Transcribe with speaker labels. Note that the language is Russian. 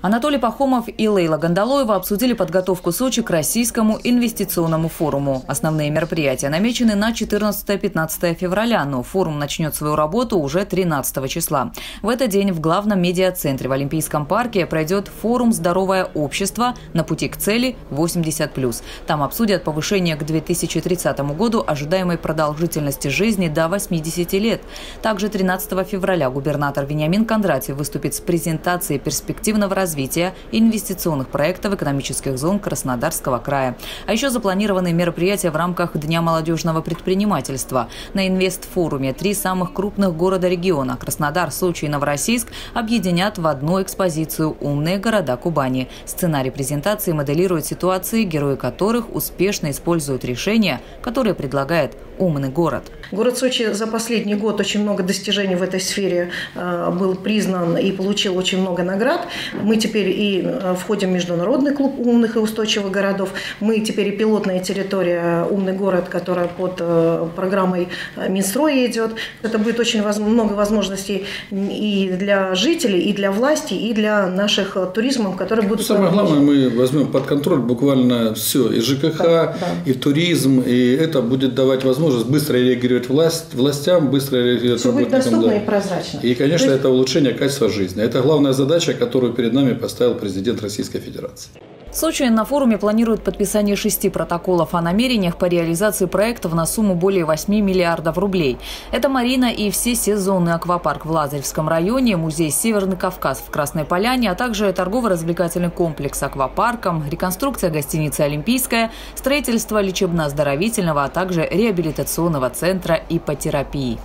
Speaker 1: Анатолий Пахомов и Лейла Гандалоева обсудили подготовку Сочи к Российскому инвестиционному форуму. Основные мероприятия намечены на 14-15 февраля, но форум начнет свою работу уже 13 числа. В этот день в главном медиацентре в Олимпийском парке пройдет форум «Здоровое общество. На пути к цели 80+.» Там обсудят повышение к 2030 году ожидаемой продолжительности жизни до 80 лет. Также 13 февраля губернатор Вениамин Кондратьев выступит с презентацией перспективного развития развития инвестиционных проектов экономических зон Краснодарского края. А еще запланированы мероприятия в рамках Дня молодежного предпринимательства. На инвестфоруме три самых крупных города региона – Краснодар, Сочи и Новороссийск – объединят в одну экспозицию «Умные города Кубани». Сценарий презентации моделирует ситуации, герои которых успешно используют решения, которые предлагает умный город.
Speaker 2: Город Сочи за последний год очень много достижений в этой сфере э, был признан и получил очень много наград. Мы теперь и э, входим в Международный клуб умных и устойчивых городов. Мы теперь и пилотная территория «Умный город», которая под э, программой Минстроя идет. Это будет очень много возможностей и для жителей, и для власти, и для наших туризмов, которые будут...
Speaker 3: Самое главное, мы возьмем под контроль буквально все, и ЖКХ, да, да. и туризм, и это будет давать возможность быстро реагировать власть, властям, быстро реагировать
Speaker 2: Все будет доступно да. и прозрачно.
Speaker 3: И, конечно, есть... это улучшение качества жизни. Это главная задача, которую перед нами поставил президент Российской Федерации.
Speaker 1: В Сочи на форуме планируют подписание шести протоколов о намерениях по реализации проектов на сумму более 8 миллиардов рублей. Это марина и все сезонный аквапарк в Лазаревском районе, музей «Северный Кавказ» в Красной Поляне, а также торгово-развлекательный комплекс аквапарком, реконструкция гостиницы «Олимпийская», строительство лечебно-оздоровительного, а также реабилитационного центра ипотерапии.